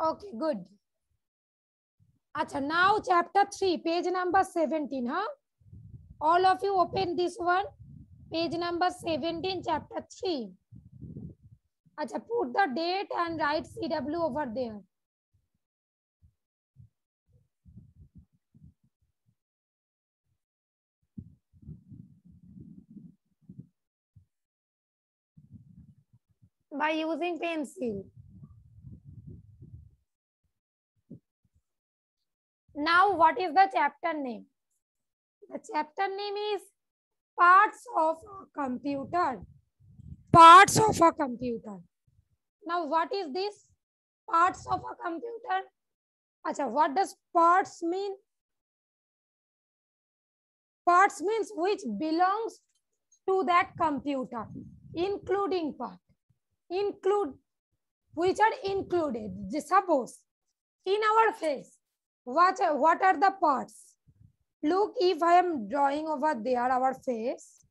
Okay, good. Acha, now chapter 3, page number 17, huh? All of you open this one. Page number 17, chapter 3. Acha, put the date and write CW over there. By using pencil. Now, what is the chapter name? The chapter name is Parts of a Computer. Parts of a Computer. Now, what is this? Parts of a computer. Acha, what does parts mean? Parts means which belongs to that computer, including part. Include, which are included. Suppose in our face, what, what are the parts? Look, if I am drawing over there our face,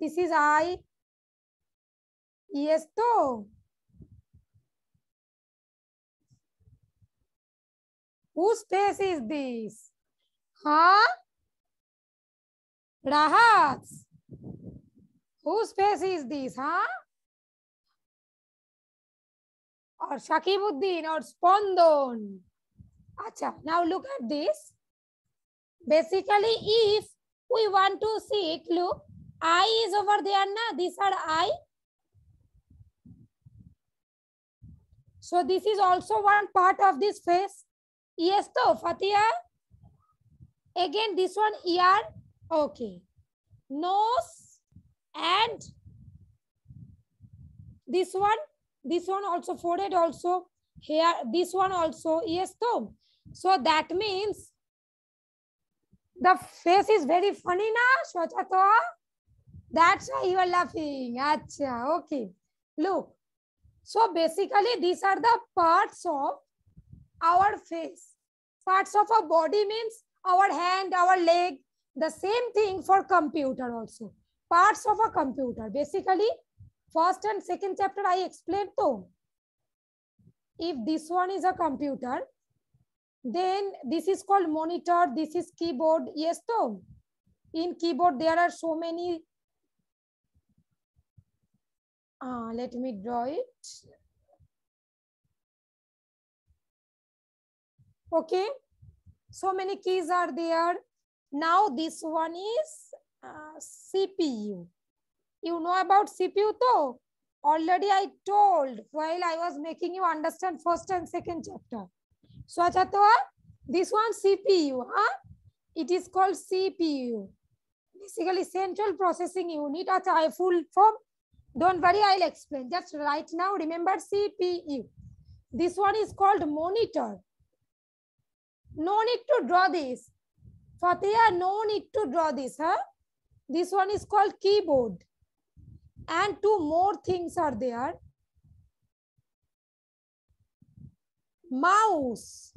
this is I. Yes, to. Whose face is this? Huh? Rahat's. Whose face is this, huh? Or Shakibuddin or Spondon. Acha, now look at this. Basically, if we want to see look, I is over there, na? These are I. So this is also one part of this face. Yes, to Fatia. Again, this one ear. Okay. Nose and this one. This one also forehead also. Here, this one also. Yes, to. So that means the face is very funny na, Shwachato. That's why you are laughing. Acha, okay. Look. So basically, these are the parts of our face. Parts of our body means our hand, our leg. The same thing for computer also. Parts of a computer. Basically, first and second chapter I explained to. If this one is a computer, then this is called monitor, this is keyboard. Yes, to. In keyboard, there are so many. Uh, let me draw it. okay so many keys are there now this one is uh, cpu you know about cpu though already i told while i was making you understand first and second chapter so achato this one cpu huh? it is called cpu basically central processing unit acha full form don't worry i'll explain just right now remember cpu this one is called monitor no need to draw this. Fatia, no need to draw this. Huh? This one is called keyboard. And two more things are there. Mouse.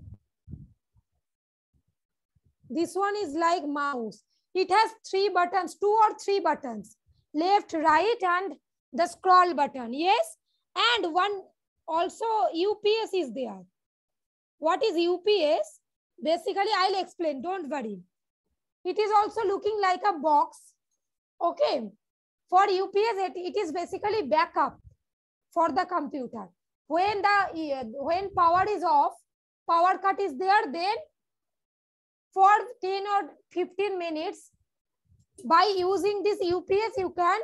This one is like mouse. It has three buttons, two or three buttons. Left, right, and the scroll button. Yes. And one also UPS is there. What is UPS? Basically, I'll explain. Don't worry. It is also looking like a box. Okay. For UPS, it, it is basically backup for the computer. When the eh, when power is off, power cut is there, then for 10 or 15 minutes, by using this UPS, you can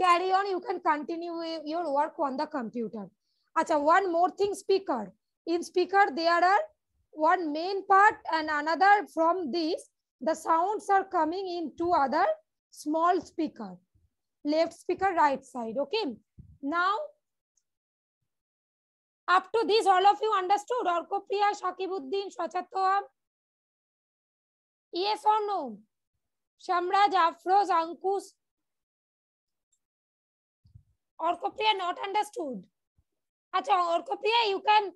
carry on, you can continue your work on the computer. Acha, one more thing, speaker. In speaker, there are one main part and another from this, the sounds are coming in two other small speaker. Left speaker, right side. Okay. Now, up to this, all of you understood? Orkopriya, Shakibuddin, Shwachatoa? Yes or no? Shamraj, Afroz, Ankush? Orkopriya not understood. Acha, Orkopriya, you can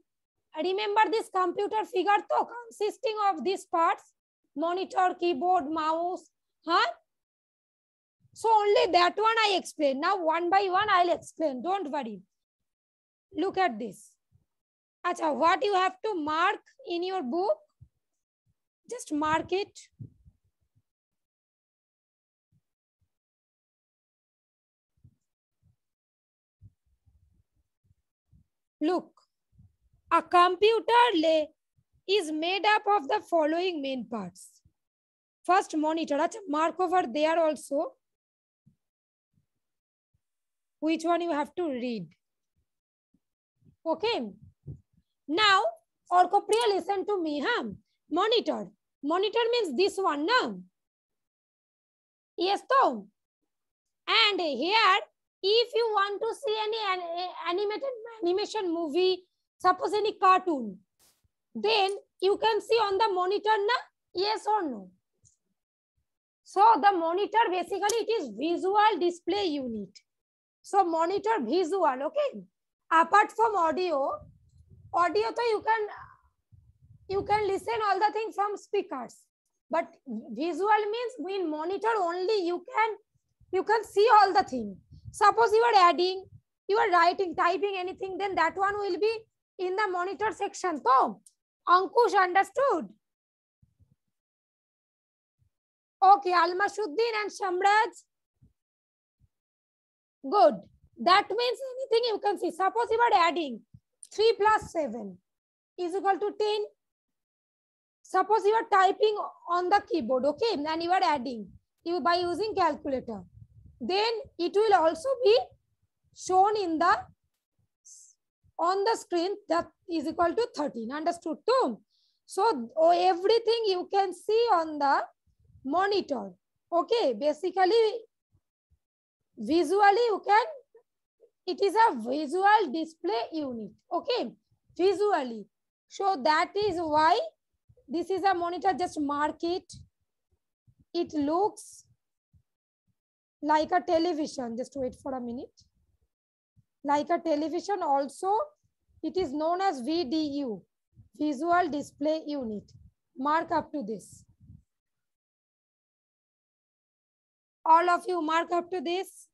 remember this computer figure to consisting of these parts monitor keyboard mouse huh so only that one i explain now one by one i'll explain don't worry look at this Acha, what you have to mark in your book? Just mark it. Look, a computer is made up of the following main parts. First, monitor. Acha, mark over there also. Which one you have to read. Okay. Now, Orkopriya, listen to me. Huh? Monitor. Monitor means this one. No? Yes, though. And here, if you want to see any animated animation movie, suppose any cartoon, then you can see on the monitor, na? yes or no. So the monitor basically it is visual display unit. So monitor visual, okay. Apart from audio, audio so you can you can listen all the things from speakers. But visual means in monitor only you can you can see all the thing. Suppose you are adding, you are writing, typing anything, then that one will be in the monitor section. So, Ankush understood? Okay, Almashuddin and Shamraj. Good. That means anything you can see. Suppose you are adding 3 plus 7 is equal to 10. Suppose you are typing on the keyboard, okay, and you are adding you by using calculator then it will also be shown in the on the screen that is equal to 13 understood too so oh, everything you can see on the monitor okay basically visually you can it is a visual display unit okay? Visually. So that is why this is a monitor just mark it. It looks like a television. Just wait for a minute. Like a television also it is known as vdu visual display unit. Mark up to this all of you mark up to this.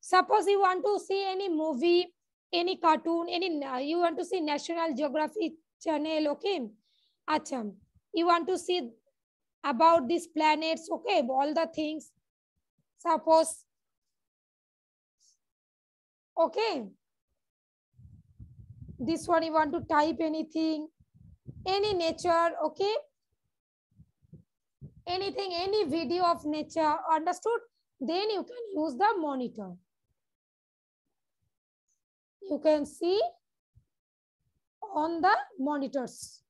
Suppose you want to see any movie any cartoon any uh, you want to see national geography channel okay? Achha. You want to see about these planets okay? All the things. Suppose, okay. This one you want to type anything, any nature, okay. Anything, any video of nature, understood? Then you can use the monitor. You can see on the monitors,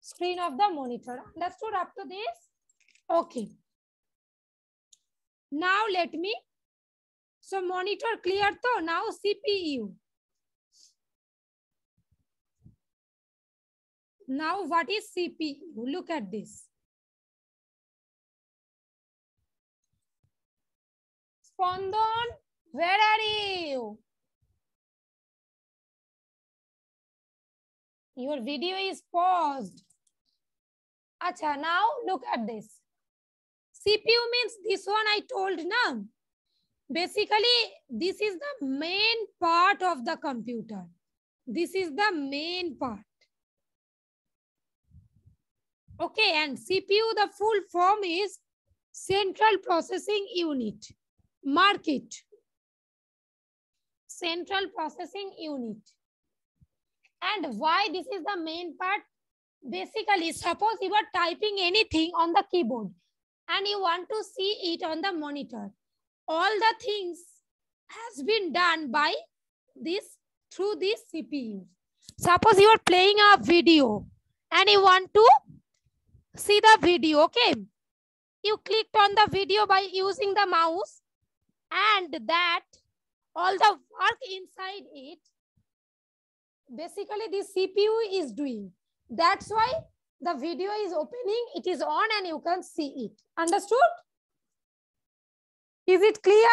screen of the monitor. Understood up to this? Okay. Now let me, so monitor clear to now CPU. Now what is CPU? Look at this. Spondon, where are you? Your video is paused. Acha, now look at this. CPU means this one I told now. Basically, this is the main part of the computer. This is the main part. Okay, and CPU, the full form is Central Processing Unit. Mark it. Central Processing Unit. And why this is the main part? Basically, suppose you are typing anything on the keyboard and you want to see it on the monitor. All the things has been done by this through this CPU. Suppose you are playing a video and you want to see the video, okay? You clicked on the video by using the mouse and that all the work inside it, basically the CPU is doing. That's why the video is opening, it is on and you can see it. Understood? Is it clear?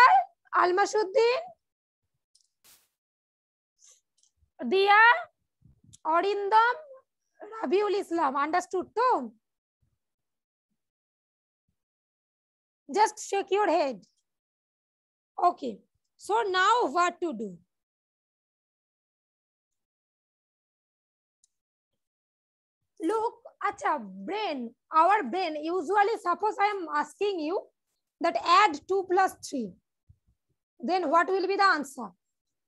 Almashuddin? Dia? Orindam? Rabiul Islam. Understood too? Just shake your head. Okay. So now what to do? look, acha, brain, our brain, usually suppose I am asking you that add 2 plus 3. Then what will be the answer?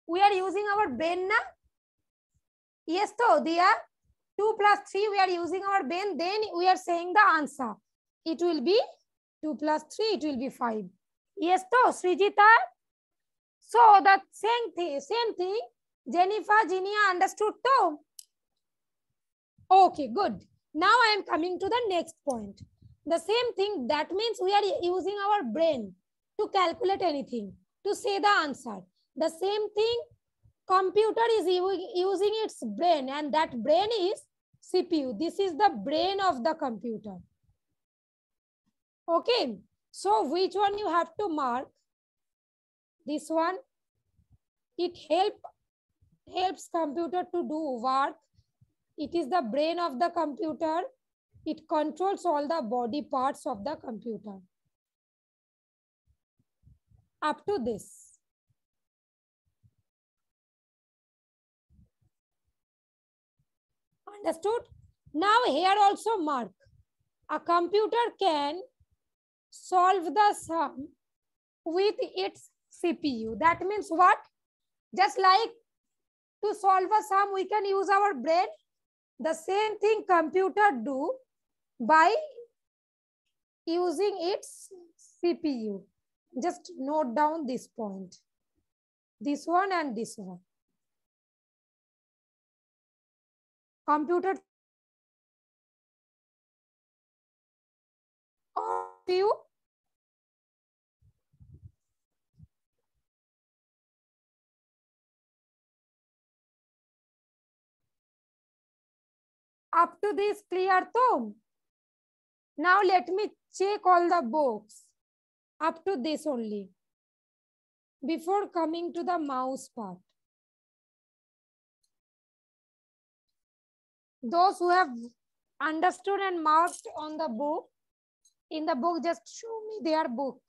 We are using our brain now. Yes, so there 2 plus 3, we are using our brain. Then we are saying the answer. It will be 2 plus 3, it will be 5. So Srijita. So the same thing, same thing. Jennifer, Ginia understood too. Okay, good. Now I am coming to the next point. The same thing, that means we are using our brain to calculate anything, to say the answer. The same thing, computer is using its brain and that brain is CPU. This is the brain of the computer. Okay, so which one you have to mark? This one, it help helps computer to do work it is the brain of the computer. It controls all the body parts of the computer. Up to this. Understood? Now here also mark. A computer can solve the sum with its CPU. That means what? Just like to solve a sum, we can use our brain the same thing computer do by using its CPU. Just note down this point. This one and this one. Computer you Up to this clear though? Now let me check all the books up to this only before coming to the mouse part. Those who have understood and marked on the book, in the book, just show me their book.